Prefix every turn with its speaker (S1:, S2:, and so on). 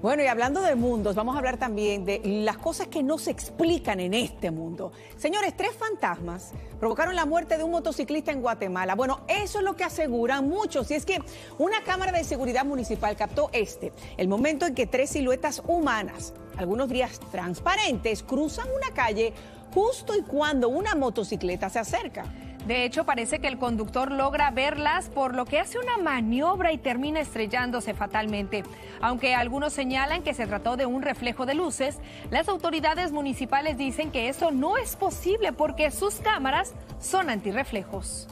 S1: Bueno, y hablando de mundos, vamos a hablar también de las cosas que no se explican en este mundo. Señores, tres fantasmas provocaron la muerte de un motociclista en Guatemala. Bueno, eso es lo que aseguran muchos. Y es que una cámara de seguridad municipal captó este, el momento en que tres siluetas humanas, algunos días transparentes, cruzan una calle justo y cuando una motocicleta se acerca.
S2: De hecho, parece que el conductor logra verlas, por lo que hace una maniobra y termina estrellándose fatalmente. Aunque algunos señalan que se trató de un reflejo de luces, las autoridades municipales dicen que eso no es posible porque sus cámaras son antirreflejos.